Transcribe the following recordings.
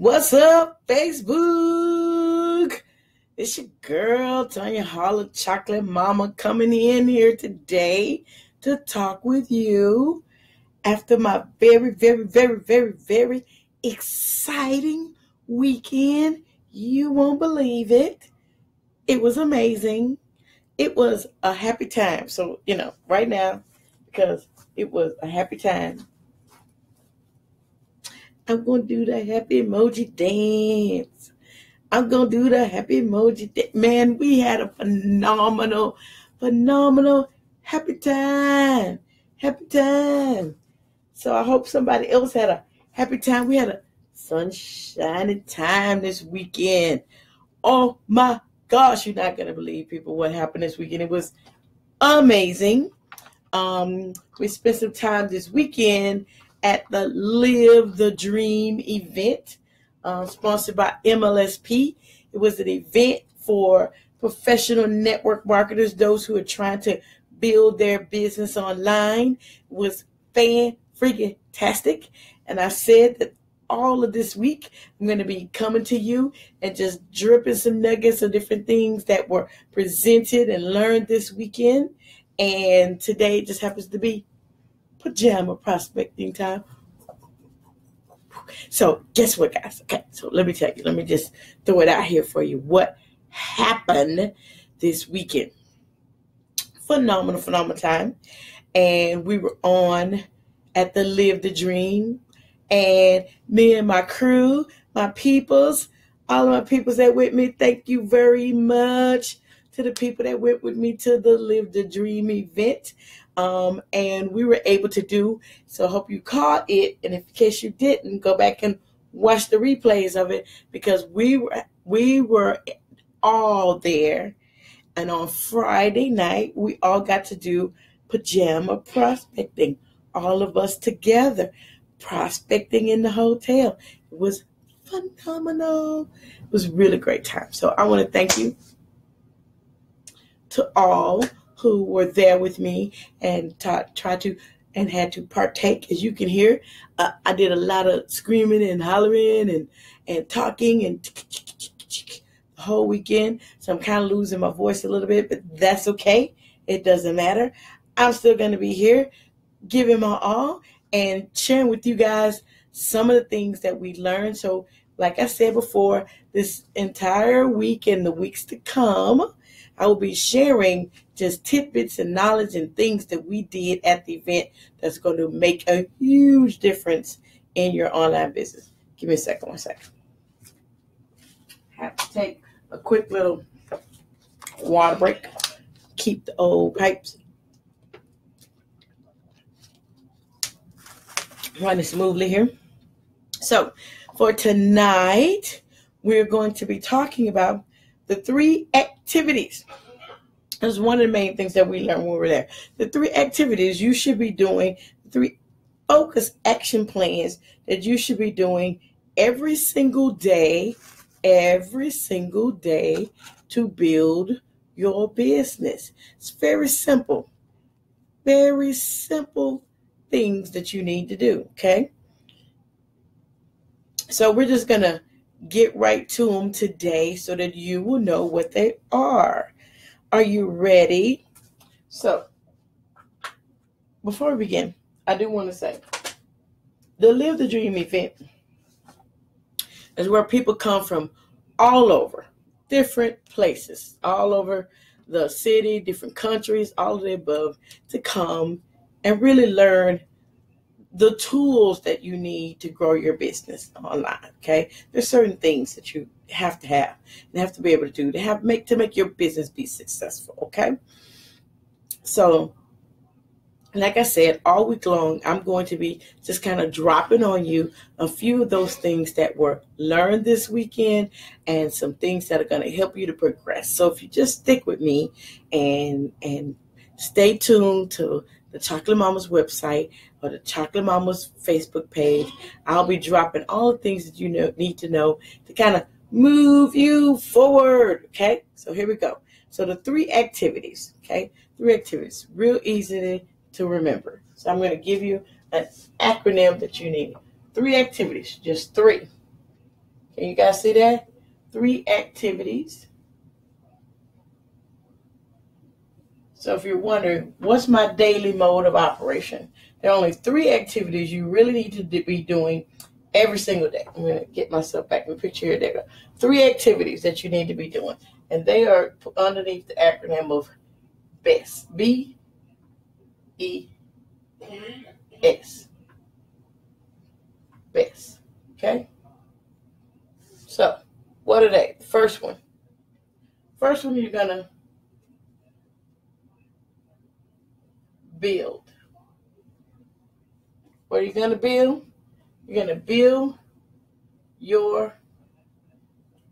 What's up, Facebook? It's your girl, Tonya Holla Chocolate Mama, coming in here today to talk with you after my very, very, very, very, very exciting weekend. You won't believe it. It was amazing. It was a happy time. So, you know, right now, because it was a happy time, I'm to do the happy emoji dance. I'm to do the happy emoji dance. Man, we had a phenomenal, phenomenal happy time. Happy time. So I hope somebody else had a happy time. We had a sunshiny time this weekend. Oh my gosh, you're not to believe people what happened this weekend. It was amazing. Um, we spent some time this weekend at the Live the Dream event, uh, sponsored by MLSP. It was an event for professional network marketers, those who are trying to build their business online. It was fan freaking tastic. And I said that all of this week, I'm going to be coming to you and just dripping some nuggets of different things that were presented and learned this weekend. And today just happens to be pajama prospecting time. So, guess what, guys? Okay, so let me tell you, let me just throw it out here for you. What happened this weekend? Phenomenal, phenomenal time. And we were on at the Live the Dream. And me and my crew, my peoples, all of my peoples that with me, thank you very much to the people that went with me to the Live the Dream event. Um, and we were able to do so. I hope you caught it, and if, in case you didn't, go back and watch the replays of it because we were we were all there. And on Friday night, we all got to do pajama prospecting, all of us together, prospecting in the hotel. It was phenomenal. It was really great time. So I want to thank you to all who were there with me and tried to and had to partake. As you can hear, uh, I did a lot of screaming and hollering and and talking and the whole weekend. So I'm kind of losing my voice a little bit, but that's okay. It doesn't matter. I'm still going to be here, giving my all and sharing with you guys some of the things that we learned. So, like I said before, this entire week and the weeks to come, I will be sharing just tidbits and knowledge and things that we did at the event that's going to make a huge difference in your online business. Give me a second, one second. Have to take a quick little water break. Keep the old pipes running smoothly here. So, for tonight, we're going to be talking about the three activities. That's one of the main things that we learned when we were there. The three activities you should be doing, three focus action plans that you should be doing every single day, every single day to build your business. It's very simple. Very simple things that you need to do, okay? So we're just going to get right to them today so that you will know what they are. Are you ready? So, before we begin, I do want to say the Live the Dream event is where people come from all over, different places, all over the city, different countries, all of the above, to come and really learn the tools that you need to grow your business online. Okay, there's certain things that you have to have and have to be able to do to have make to make your business be successful. Okay, so like I said, all week long, I'm going to be just kind of dropping on you a few of those things that were learned this weekend and some things that are going to help you to progress. So if you just stick with me and and stay tuned to the Chocolate Mama's website or the Chocolate Mama's Facebook page. I'll be dropping all the things that you know, need to know to kind of move you forward. Okay, so here we go. So the three activities, okay, three activities, real easy to remember. So I'm going to give you an acronym that you need. Three activities, just three. Can you guys see that? Three activities. So if you're wondering, what's my daily mode of operation? There are only three activities you really need to be doing every single day. I'm going to get myself back in the picture here. There Three activities that you need to be doing. And they are underneath the acronym of BEST. B E S. BEST. Okay? So, what are they? First one. First one, you're going to build. What are you going to build? You're going to build your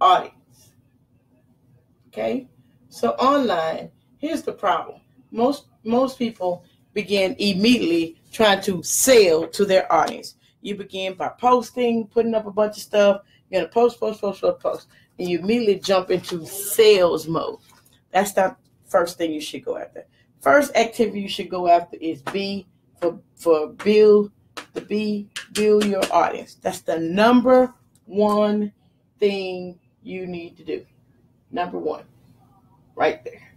audience. Okay? So online, here's the problem. Most most people begin immediately trying to sell to their audience. You begin by posting, putting up a bunch of stuff. You're gonna post, post, post, post, post, and you immediately jump into sales mode. That's the first thing you should go after. First activity you should go after is B for for build the B build your audience. That's the number one thing you need to do. Number one, right there.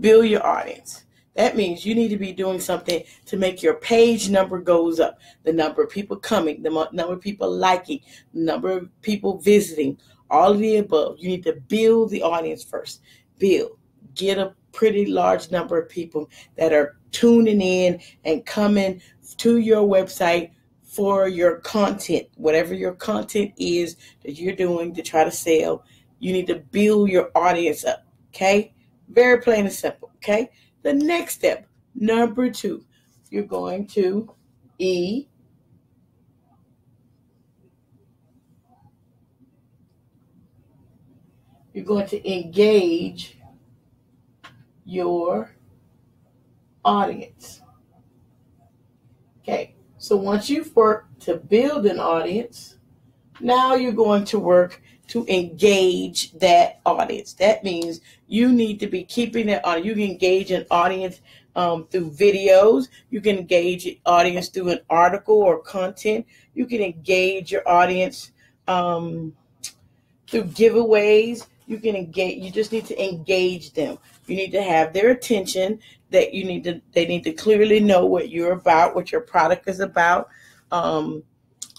Build your audience. That means you need to be doing something to make your page number goes up. The number of people coming, the number of people liking, the number of people visiting, all of the above. You need to build the audience first. Build. Get a pretty large number of people that are tuning in and coming to your website for your content, whatever your content is that you're doing to try to sell. You need to build your audience up. Okay. Very plain and simple. Okay. The next step, number two, you're going to E. You're going to engage your audience. Okay, so once you've worked to build an audience, now you're going to work to engage that audience. That means you need to be keeping that on. You can engage an audience um, through videos. You can engage an audience through an article or content. You can engage your audience um, through giveaways. You can engage. You just need to engage them. You need to have their attention. That you need to. They need to clearly know what you're about, what your product is about. Um,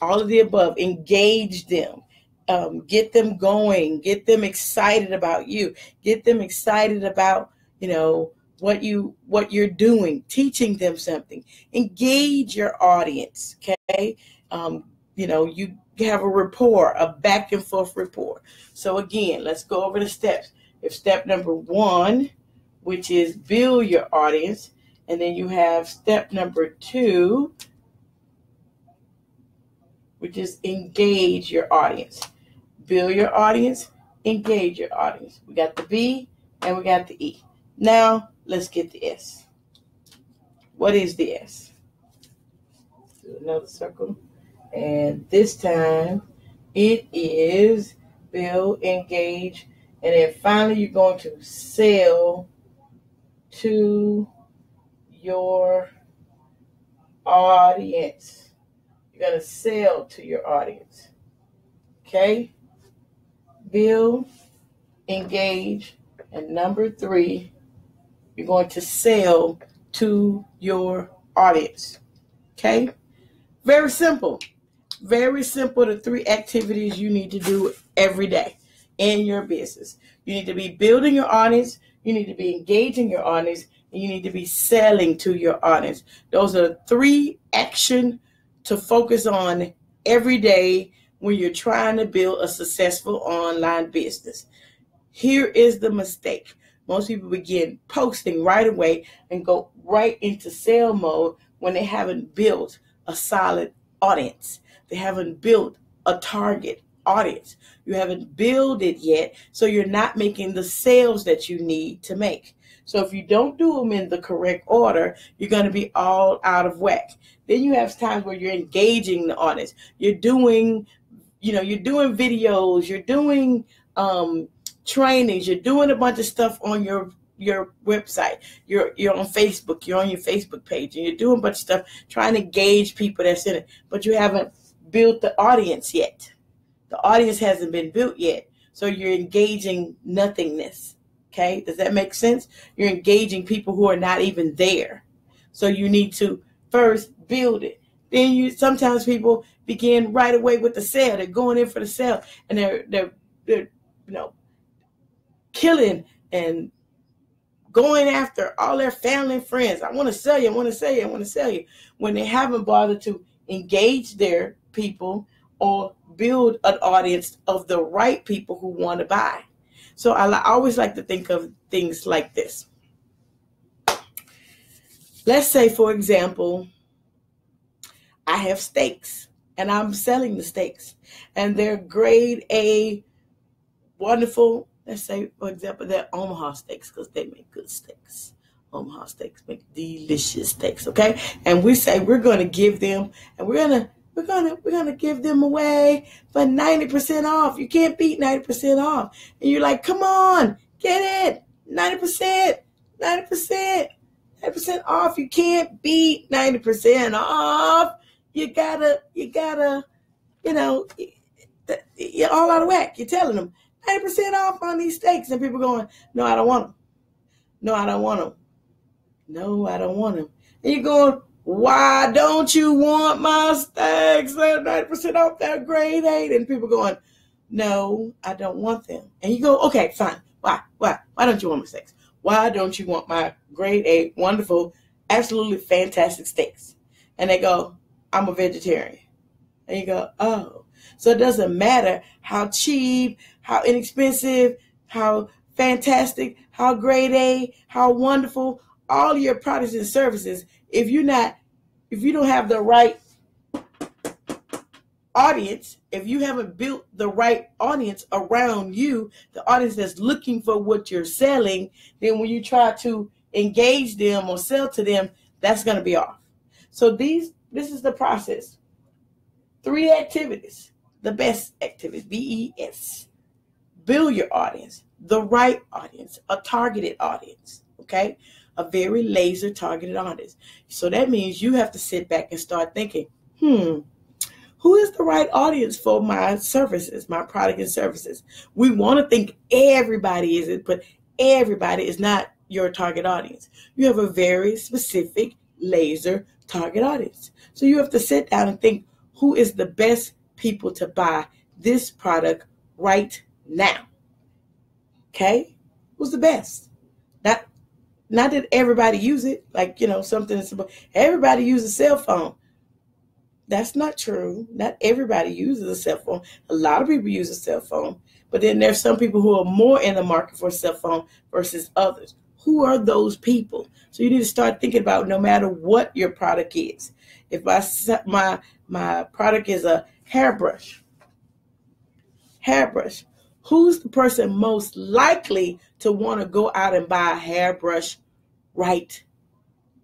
all of the above. Engage them. Um, get them going. Get them excited about you. Get them excited about you know what you what you're doing. Teaching them something. Engage your audience. Okay. Um, you know you have a rapport, a back and forth rapport. So again, let's go over the steps. If step number one, which is build your audience, and then you have step number two, which is engage your audience. Build your audience, engage your audience. We got the B and we got the E. Now let's get the S. What is the S? Another circle. And this time it is build, engage, and then finally you're going to sell to your audience. You're going to sell to your audience. Okay? Build, engage, and number three, you're going to sell to your audience. Okay? Very simple. Very simple. The three activities you need to do every day in your business. You need to be building your audience, you need to be engaging your audience, and you need to be selling to your audience. Those are three action to focus on every day when you're trying to build a successful online business. Here is the mistake. Most people begin posting right away and go right into sale mode when they haven't built a solid audience. They haven't built a target audience. You haven't built it yet, so you're not making the sales that you need to make. So if you don't do them in the correct order, you're going to be all out of whack. Then you have times where you're engaging the audience. You're doing, you know, you're doing videos, you're doing um, trainings, you're doing a bunch of stuff on your your website. You're you're on Facebook. You're on your Facebook page, and you're doing a bunch of stuff trying to gauge people that's in it, but you haven't built the audience yet. The audience hasn't been built yet. So you're engaging nothingness. Okay. Does that make sense? You're engaging people who are not even there. So you need to first build it. Then you sometimes people begin right away with the sale. They're going in for the sale and they're they're they're you know killing and going after all their family and friends. I want to sell you, I want to sell you, I want to sell you. When they haven't bothered to engage their people or build an audience of the right people who want to buy. So I always like to think of things like this. Let's say, for example, I have steaks and I'm selling the steaks and they're grade A, wonderful. Let's say, for example, they're Omaha steaks because they make good steaks. Omaha steaks make delicious steaks, okay? And we say we're going to give them, and we're going to we're gonna we're gonna give them away for 90% off. You can't beat 90% off. And you're like, come on, get it. 90%, 90%, 90% off. You can't beat 90% off. You gotta, you gotta, you know, you're all out of whack. You're telling them 90% off on these steaks. And people going, no, I don't want them. No, I don't want them. No, I don't want them. And you're going, why don't you want my steaks? They're 90% off that grade eight. And people going, no, I don't want them. And you go, okay, fine. Why? Why? Why don't you want my steaks? Why don't you want my grade eight, wonderful, absolutely fantastic steaks? And they go, I'm a vegetarian. And you go, oh. So it doesn't matter how cheap, how inexpensive, how fantastic, how grade A, how wonderful, all your products and services. If you're not if you don't have the right audience if you haven't built the right audience around you the audience that's looking for what you're selling then when you try to engage them or sell to them that's going to be off. So these this is the process three activities the best activities b-e-s build your audience the right audience a targeted audience okay a very laser targeted audience. So that means you have to sit back and start thinking, hmm, who is the right audience for my services, my product and services? We want to think everybody is it, but everybody is not your target audience. You have a very specific laser target audience. So you have to sit down and think who is the best people to buy this product right now. Okay? Who's the best? Not not that everybody use it, like you know something. That's, everybody uses a cell phone. That's not true. Not everybody uses a cell phone. A lot of people use a cell phone, but then there's some people who are more in the market for a cell phone versus others. Who are those people? So you need to start thinking about no matter what your product is. If my my my product is a hairbrush, hairbrush, who's the person most likely to want to go out and buy a hairbrush right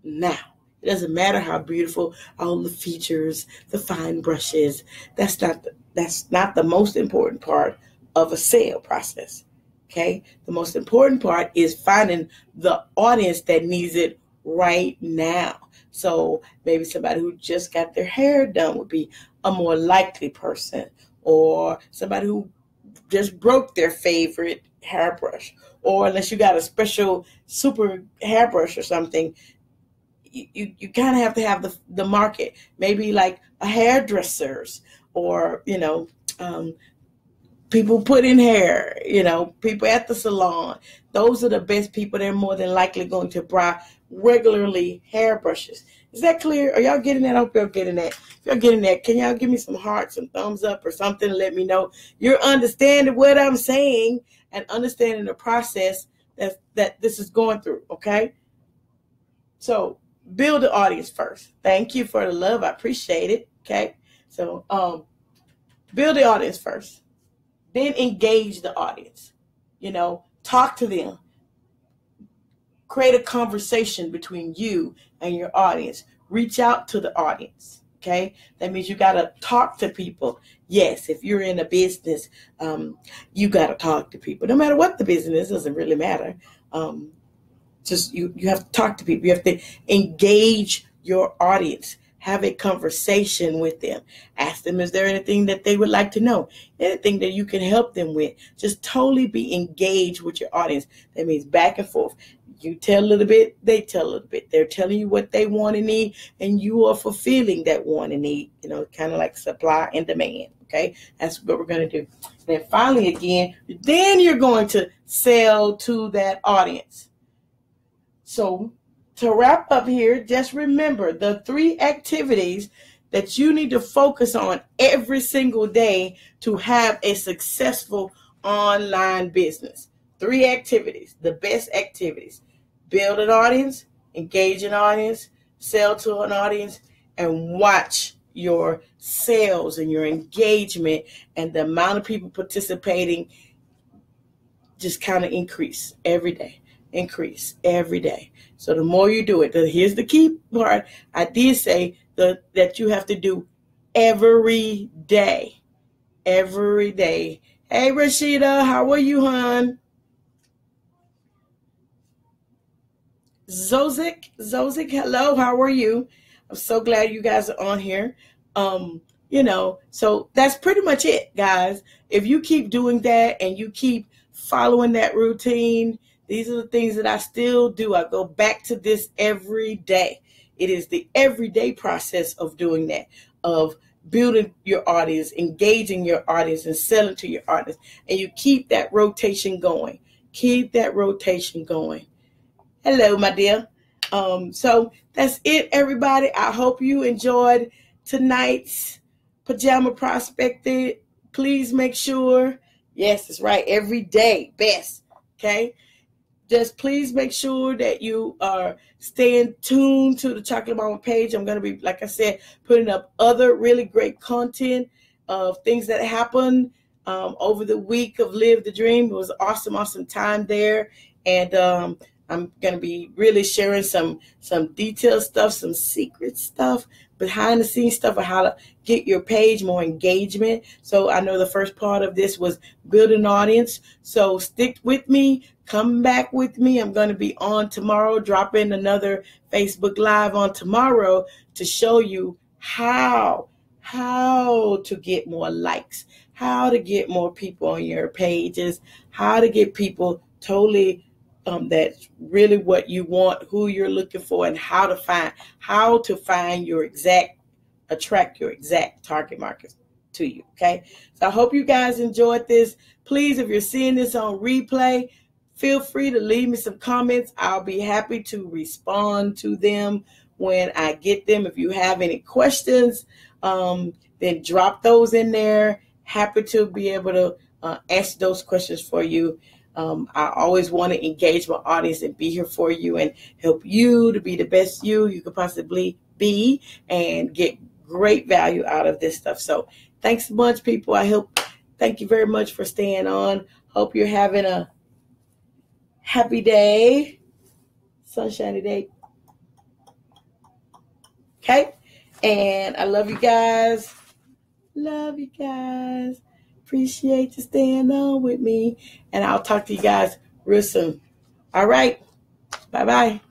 now. It doesn't matter how beautiful all the features, the fine brushes. That's not the, that's not the most important part of a sale process. Okay? The most important part is finding the audience that needs it right now. So maybe somebody who just got their hair done would be a more likely person or somebody who just broke their favorite hairbrush or unless you got a special super hairbrush or something, you, you, you kind of have to have the, the market. Maybe like a hairdressers or, you know, um, people put in hair, you know, people at the salon. Those are the best people. They're more than likely going to buy regularly hairbrushes. Is that clear? Are y'all getting that? I hope y'all getting that. If y'all getting that, can y'all give me some hearts, some thumbs up, or something? Let me know you're understanding what I'm saying and understanding the process that that this is going through. Okay. So build the audience first. Thank you for the love. I appreciate it. Okay. So um build the audience first. Then engage the audience. You know, talk to them. Create a conversation between you and your audience. Reach out to the audience. Okay. That means you got to talk to people. Yes. If you're in a business, um, you got to talk to people. No matter what the business doesn't really matter. Um, just you, you have to talk to people. You have to engage your audience. have a conversation with them. Ask them, is there anything that they would like to know? Anything that you can help them with? Just totally be engaged with your audience. That means back and forth. You tell a little bit, they tell a little bit. They're telling you what they want and need, and you are fulfilling that want and need. You know, kind of like supply and demand. Okay, that's what we're going to do. And then finally, again, then you're going to sell to that audience. So to wrap up here, just remember the three activities that you need to focus on every single day to have a successful online business. Three activities, the best activities build an audience, engage an audience, sell to an audience, and watch your sales and your engagement and the amount of people participating just kind of increase every day increase every day. So the more you do it, the, here's the key part. I did say the, that you have to do every day. Every day. Hey Rashida, how are you, hon? Zozik, Zozik, hello, how are you? I'm so glad you guys are on here. Um, you know, so that's pretty much it, guys. If you keep doing that and you keep following that routine, these are the things that I still do. I go back to this every day. It is the everyday process of doing that, of building your audience, engaging your audience, and selling to your audience. And you keep that rotation going. Keep that rotation going. Hello, my dear. Um, so that's it, everybody. I hope you enjoyed tonight's pajama prospecting. Please make sure, yes, it's right, every day, best. Okay just please make sure that you are staying tuned to the Chocolate Mama page. I'm going to be, like I said, putting up other really great content of things that happened um, over the week of Live the Dream. It was awesome, awesome time there. And um, I'm going to be really sharing some some detailed stuff, some secret stuff, behind the scenes stuff of how to get your page more engagement. So I know the first part of this was build an audience. So stick with me, come back with me. I'm going to be on tomorrow, drop in another Facebook Live on tomorrow to show you how how to get more likes, how to get more people on your pages, how to get people totally um, that's really what you want, who you're looking for, and how to find how to find your exact attract your exact target market to you. Okay, so I hope you guys enjoyed this. Please, if you're seeing this on replay, feel free to leave me some comments. I'll be happy to respond to them when I get them. If you have any questions, um, then drop those in there. Happy to be able to uh, those questions for you. Um, I always want to engage my audience and be here for you and help you to be the best you you could possibly be and get great value out of this stuff. So thanks so much, people. I hope, thank you very much for staying on. Hope you're having a happy day, sunshiny day. Okay. And I love you guys. Love you guys. Appreciate you staying on with me. And I'll talk to you guys real soon. All right. Bye bye.